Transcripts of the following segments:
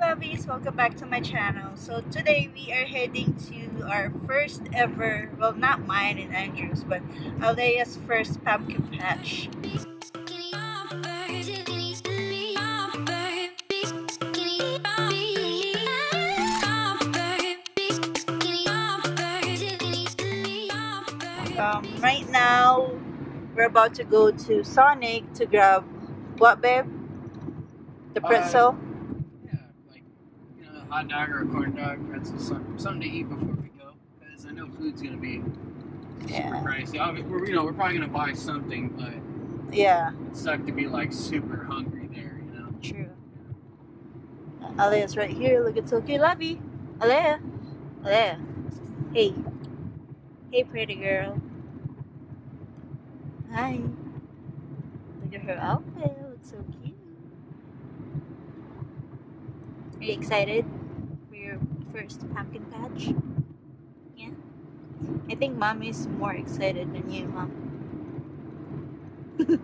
lovies, welcome back to my channel. So today we are heading to our first ever, well not mine and Andrew's, but Alaiya's first pumpkin patch. Um, right now, we're about to go to Sonic to grab what, babe? The Uh, pretzel? Yeah, like you know, a hot dog or a corn dog, pretzel, something, something to eat before we go. Because I know food's gonna be super Yeah. pricey. Obvi- We're, you know, we're probably gonna buy something, but yeah, it sucked to be like super hungry there. You know. true. Alaiya's right here. Look, it's okay, lovey. Alaiya. Alaiya. Hey. Hey, pretty girl. Hi. Look at her outfit. Looks so cute. Are you excited first pumpkin patch? Yeah? I think mommy's more excited than you, mom.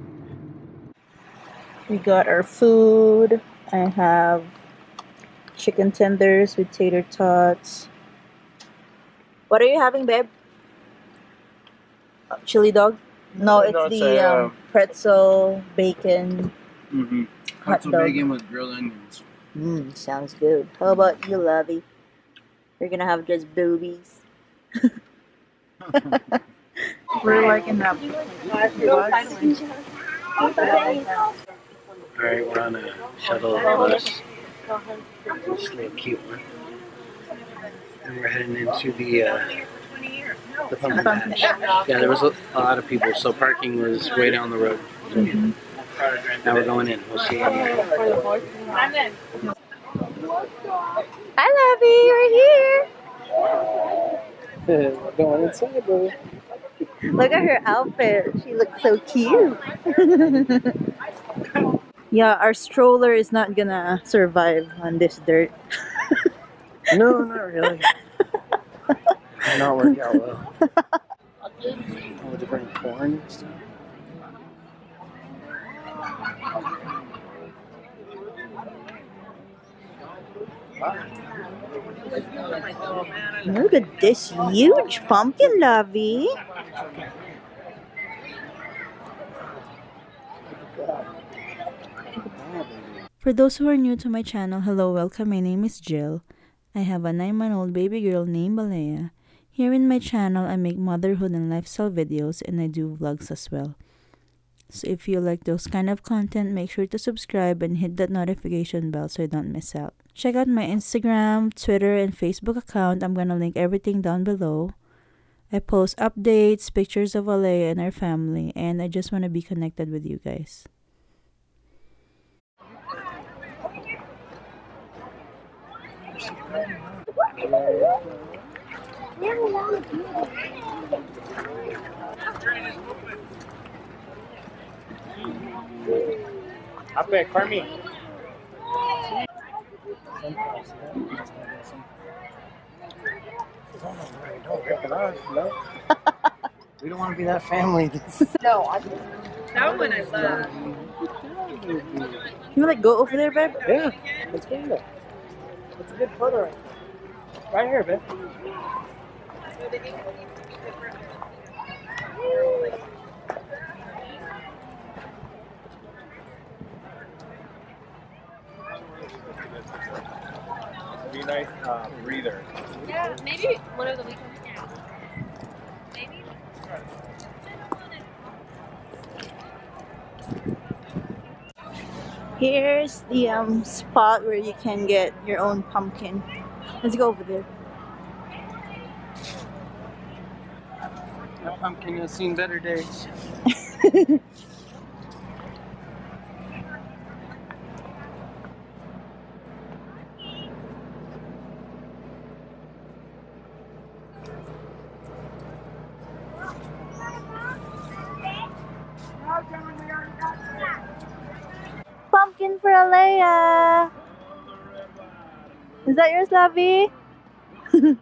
we got our food. I have chicken tenders with tater tots. What are you having, babe? Uh, chili dog? No, it's No, the a, um, pretzel, bacon. Mm-hmm. Hot Pretzel dog. bacon with grilled onions. Mmm, sounds good. How about you, Lovey? You're gonna have just boobies. We're like in that. All right, we're on a shuttle bus. This little cute one. And we're heading into the uh, the pumpkin patch. Yeah, there was a, a lot of people, so parking was way down the road. Now we're going in. We'll see you in there. Hi, Lovey, you're here. we're going inside, bro. Look at her outfit. She looks so cute. yeah, our stroller is not gonna survive on this dirt. No, not really. Did not work out well. Oh, to bring corn and stuff. Look at this huge pumpkin, Lovey. For those who are new to my channel, hello, welcome. My name is Jill. I have a 9-month-old baby girl named Balea. Here in my channel, I make motherhood and lifestyle videos and I do vlogs as well. So if you like those kind of content, make sure to subscribe and hit that notification bell so you don't miss out. Check out my Instagram, Twitter, and Facebook account. I'm gonna link everything down below. I post updates, pictures of Alaiya and our family, and I just want to be connected with you guys. Ape, Carmi. We don't want to be that family. No, I that one I love. You wanna go over there, babe? yeah, let's go there. It's a good photo. Right here, babe. Be a nice uh, breather. Yeah, maybe one of the weekends. Maybe. Here's the um spot where you can get your own pumpkin. Let's go over there. That pumpkin has seen better days. Pumpkin. Is that yours, Lovey?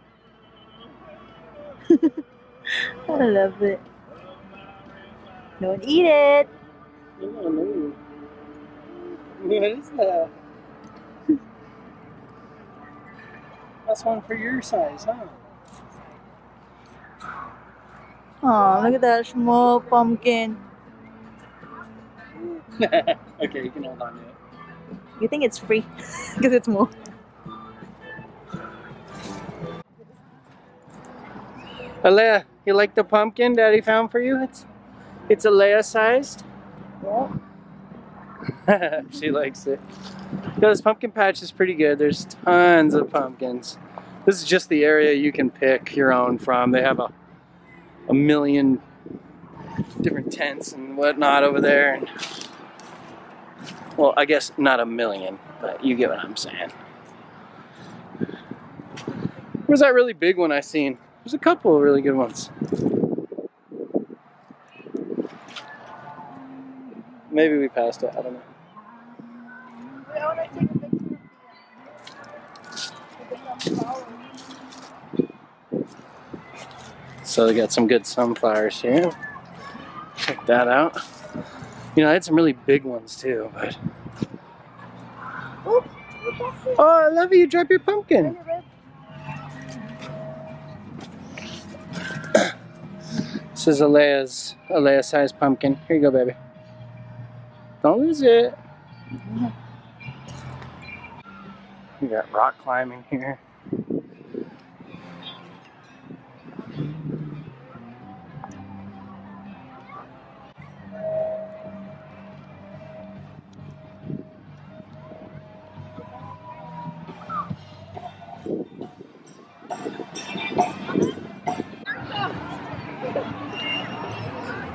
I love it. Don't eat it. Oh, no. What is that? That's one for your size, huh? Oh, look at that small pumpkin. okay, you can hold on to it. You think it's free? Because it's more. Alaiya, you like the pumpkin Daddy found for you? It's it's Alaiya sized. Yeah. she likes it. Yeah, this pumpkin patch is pretty good. There's tons of pumpkins. This is just the area you can pick your own from. They have a a million different tents and whatnot over there. And, well, I guess not a million, but you get what I'm saying. Where's that really big one I seen? There's a couple of really good ones. Maybe we passed it. I don't know. So they got some good sunflowers here. Check that out. You know, I had some really big ones too, but. Oh, I love you. Drop your pumpkin. This is Alaiya's Alaiya sized pumpkin. Here you go, baby. Don't lose it. We got rock climbing here.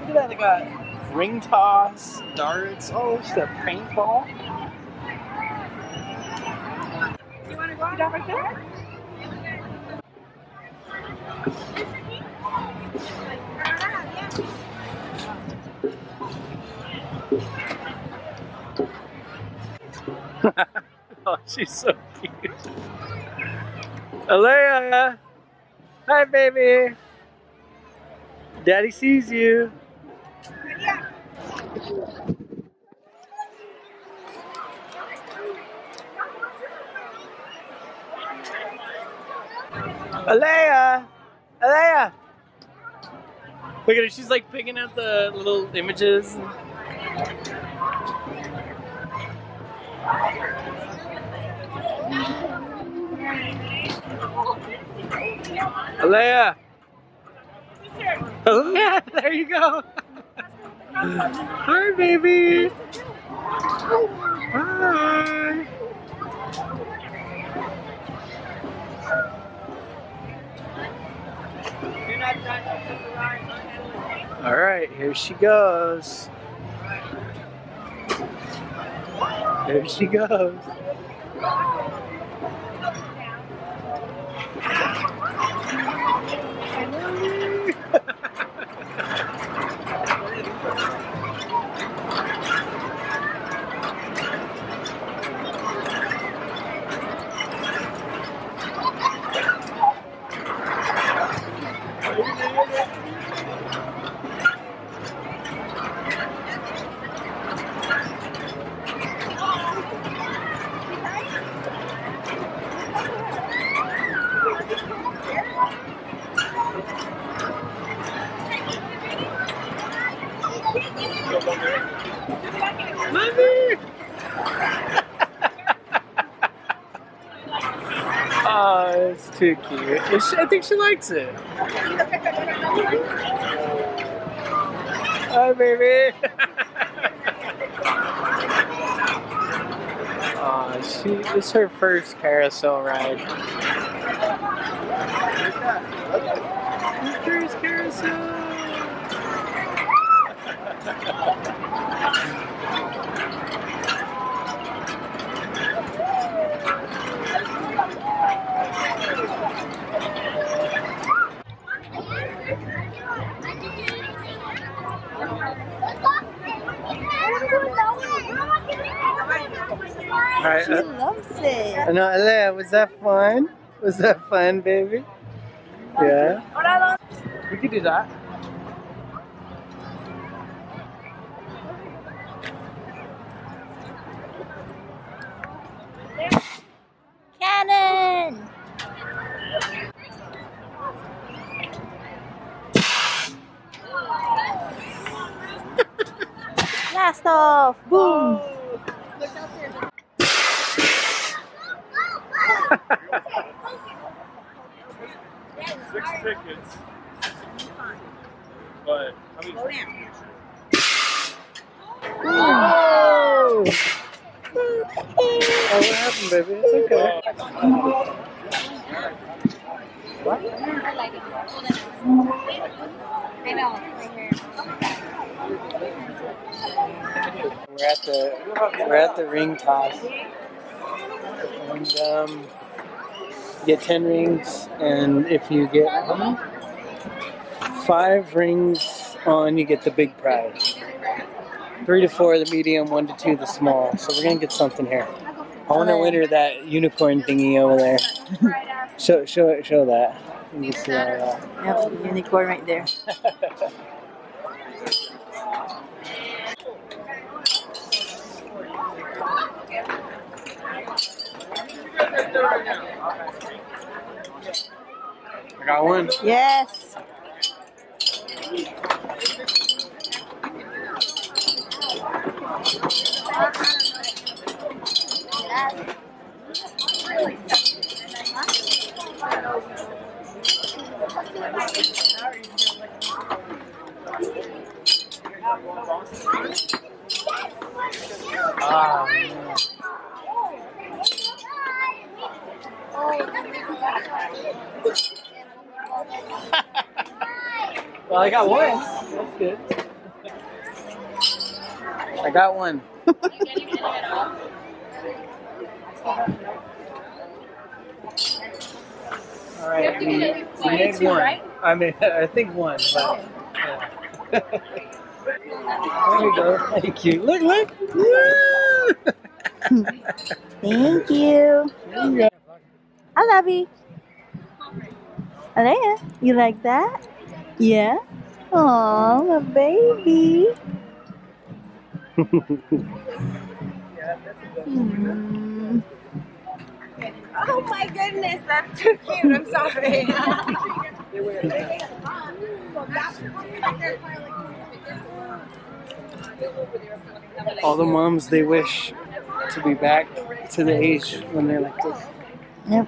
Look at that, they got ring toss, darts, oh, the paintball. You want to go down right oh, she's so cute. Alaiya! Hi, baby! Daddy sees you. Alaiya! Alaiya! Look at her, she's like picking out the little images. Alaiya! Alaiya, there you go! Hi, baby! Hi! Alright, here she goes. There she goes. Mommy! oh, it's too cute. I think she likes it. Hi, baby. oh, she it's her first carousel ride. First carousel. All right, she uh, loves it. No, Alaiya, was that fun? Was that fun, baby? Yeah. We could do that. Cannon! Blast off! Boom! Oh. Six tickets. But I mean, Oh! Oh, what happened, baby? It's okay. What? I know. Right here. We're at the we're at the ring toss, and um, get ten rings, and if you get many? five rings on, you get the big prize. Three to four, the medium. One to two, the small. So we're gonna get something here. I want to win her that unicorn thingy over there. show show it show that. You can see all that. Yep, unicorn right there. I got one. Yes. Well, I got one. That's good. I got one. All right, we, we made one. I mean, I think one, but. Oh. yeah. there you go. Thank you. Look, look. Woo! Thank you. There you. I love you. Alaiya, you like that? Yeah? Aw, my baby. Hmm. Oh my goodness, that's so cute. I'm sorry. All the moms, they wish to be back to the age when they're like this. Yep.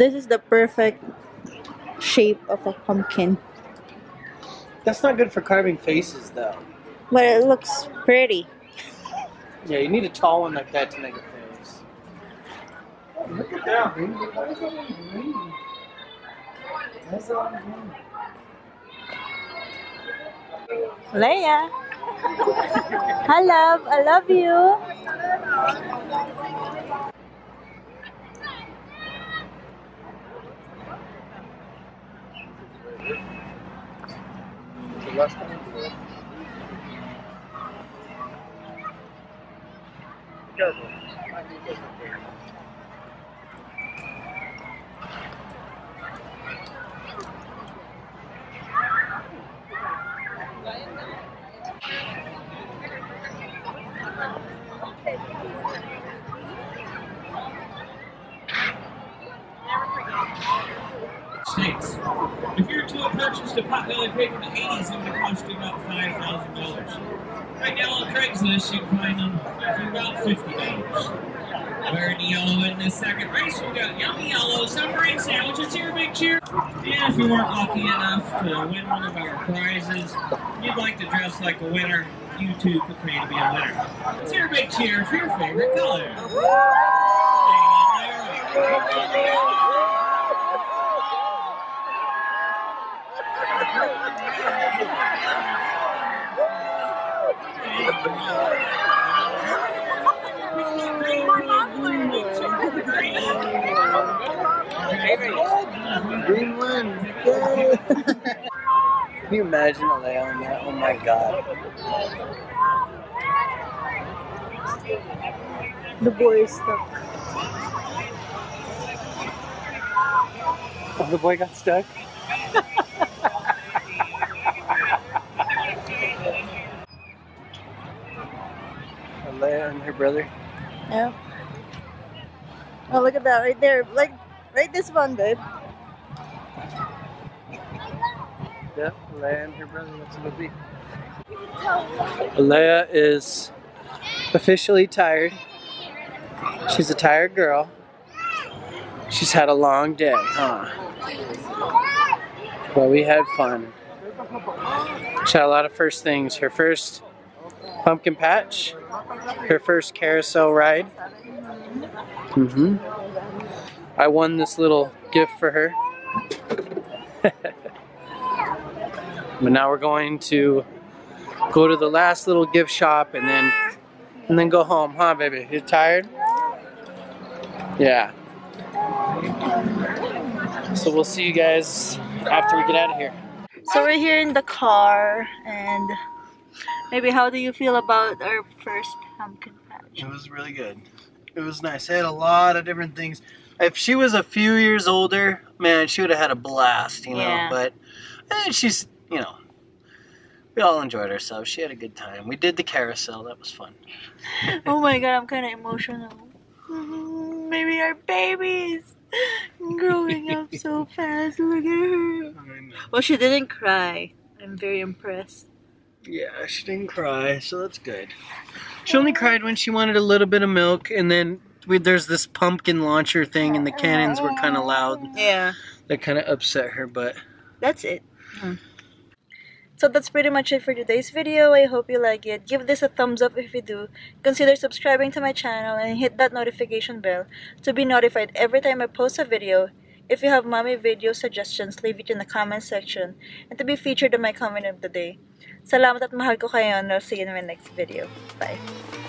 This is the perfect shape of a pumpkin. That's not good for carving faces, though. But it looks pretty. Yeah, you need a tall one like that to make a face. Look at that, baby. Why is that one green? Why is that one green? Leia. Hi, love. I love you. Last. States. If your tool purchased a potbelly pig in the 80s, it would have cost you about $5,000. Right now on Craigslist, you can find them for about $50. Wearing yellow in this second race, we got Yummy Yellow Submarine Sandwiches here, big cheer. And if you weren't lucky enough to win one of our prizes, you'd like to dress like a winner, you too could pay to be a winner. It's your big cheer for your favorite color. Greenland. Can you imagine a lay on that? Oh my god. The boy is stuck. Oh, the boy got stuck? Brother. Yeah. Oh, look at that right there. Like, right this one, babe. Yeah, Alaiya and her brother. That's it'll be. Alaiya is officially tired. She's a tired girl. She's had a long day, huh? But we had fun. She had a lot of first things. Her first pumpkin patch, her first carousel ride. Mm -hmm. I won this little gift for her. but now we're going to go to the last little gift shop and then and then go home, huh baby? You tired? Yeah. So we'll see you guys after we get out of here. So we're here in the car, and maybe how do you feel about our first pumpkin patch? It was really good. It was nice. I had a lot of different things. If she was a few years older, man, she would have had a blast, you know. Yeah. But eh, she's, you know, we all enjoyed ourselves. She had a good time. We did the carousel. That was fun. Oh my god, I'm kind of emotional. Maybe our babies growing up so fast. Look at her. Well, she didn't cry. I'm very impressed. Yeah, she didn't cry, so that's good. She only cried when she wanted a little bit of milk, and then we, there's this pumpkin launcher thing, and the cannons were kind of loud. Yeah, That kind of upset her, but that's it. Hmm. So that's pretty much it for today's video. I hope you like it. Give this a thumbs up if you do. Consider subscribing to my channel and hit that notification bell to be notified every time I post a video. If you have mommy video suggestions, leave it in the comment section and to be featured in my comment of the day. Salamat at mahal ko kayo and I'll see you in my next video. Bye.